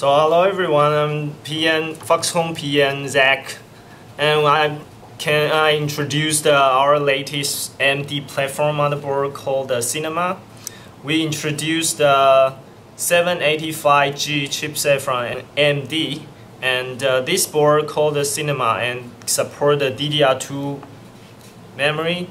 So hello everyone, I'm PN Foxconn PN Zach, and I can I introduce the, uh, our latest AMD platform motherboard called the Cinema. We introduced uh, the 785G chipset from AMD, and uh, this board called the Cinema and support the DDR2 memory.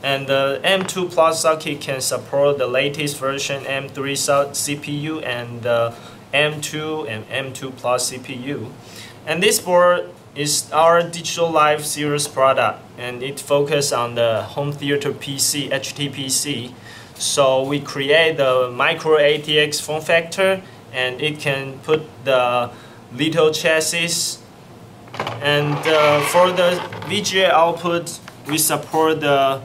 And the M2 Plus socket can support the latest version M3 CPU and the M2 and M2 Plus CPU. And this board is our Digital Life series product and it focuses on the home theater PC, HTPC. So we create the micro ATX form factor and it can put the little chassis and uh, for the VGA output we support the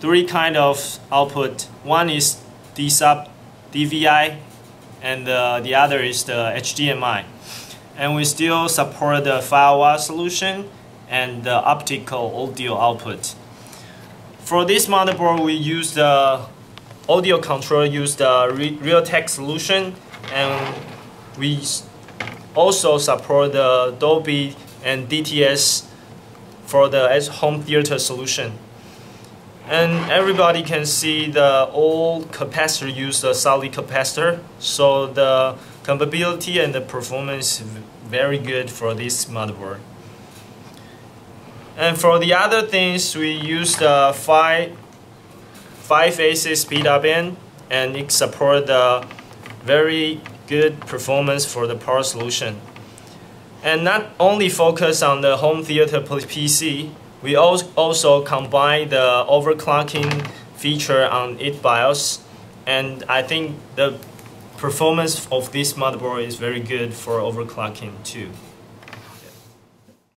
three kind of output. One is D-sub, DVI, and uh, the other is the HDMI. And we still support the FireWire solution and the optical audio output. For this motherboard, we use the audio controller, use the Re Realtek solution, and we also support the Dolby and DTS for the home theater solution. And everybody can see the old capacitor use a solid capacitor, so the compatibility and the performance is very good for this motherboard. And for the other things, we use the 5, five phase PWM and it support the very good performance for the power solution. And not only focus on the home theater PC, we also combine the overclocking feature on it BIOS and I think the performance of this motherboard is very good for overclocking too.